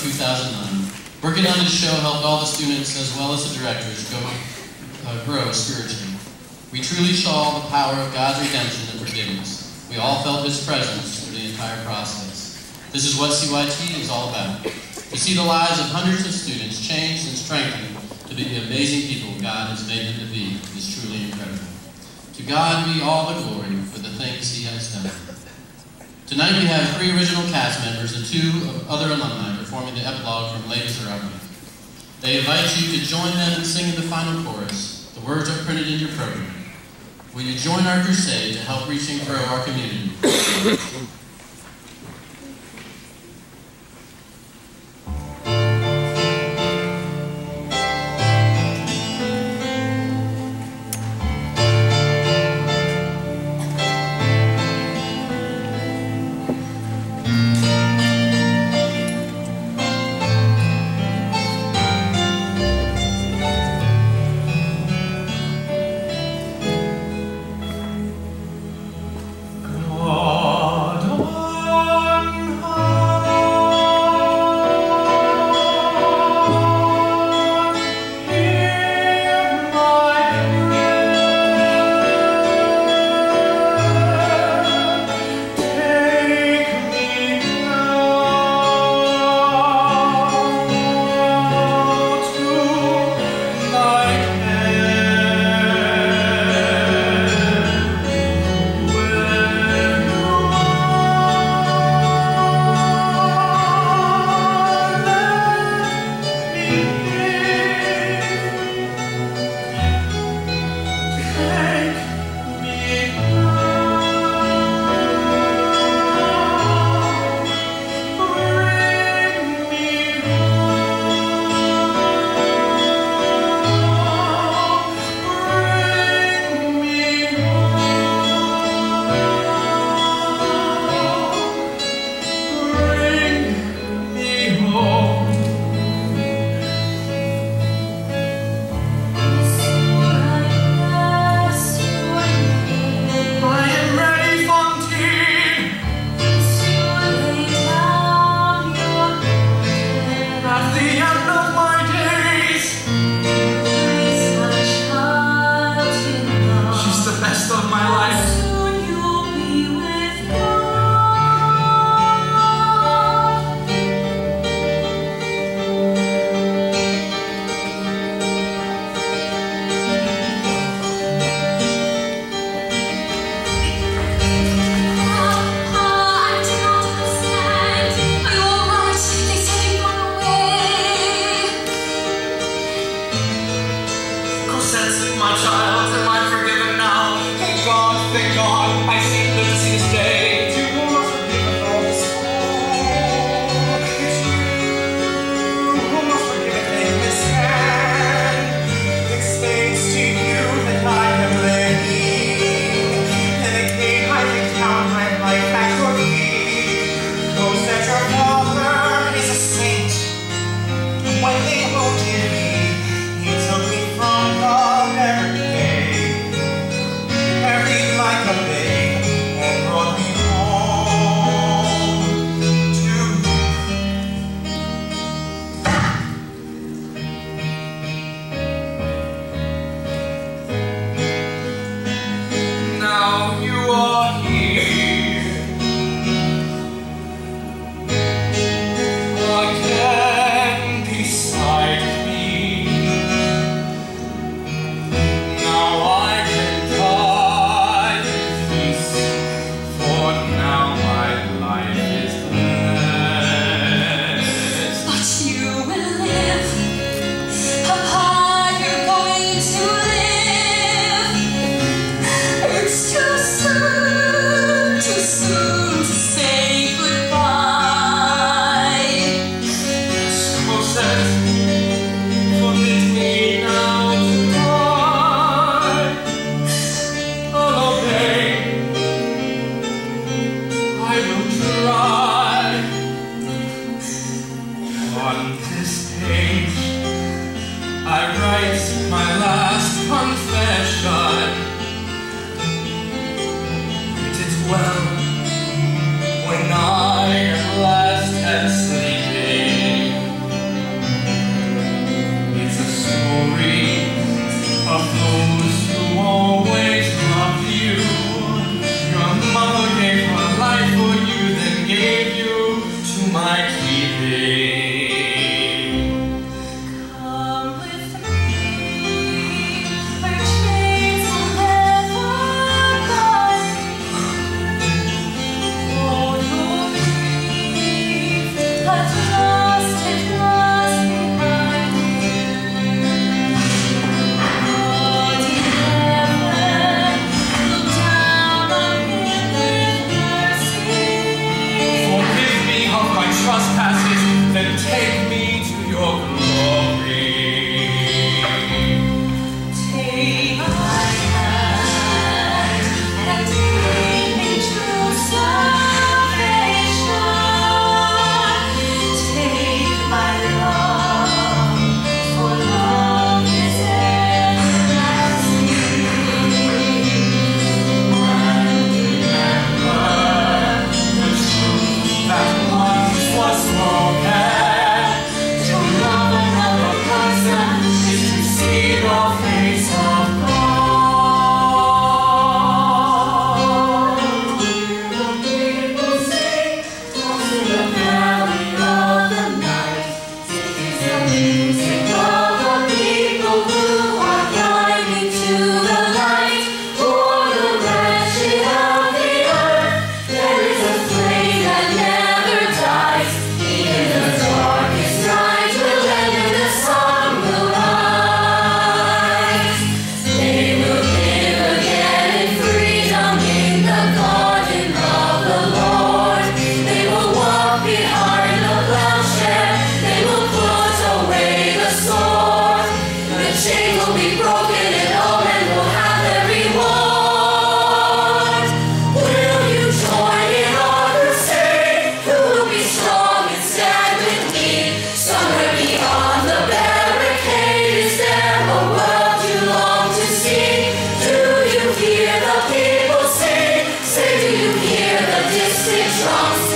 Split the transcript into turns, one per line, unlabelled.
of 2009. Working on this show helped all the students as well as the directors go, uh, grow spiritually. We truly saw the power of God's redemption and forgiveness. We all felt His presence through the entire process. This is what CYT is all about. To see the lives of hundreds of students changed and strengthened to be the amazing people God has made them to be is truly incredible. To God be all the glory for the things He has done. Tonight we have three original cast members and two other alumni performing the epilogue from Are Ugly. They invite you to join them in singing the final chorus. The words are printed in your program. Will you join our crusade to help reach and grow our community?
Well when I write my last and sleeping. Yeah. disse João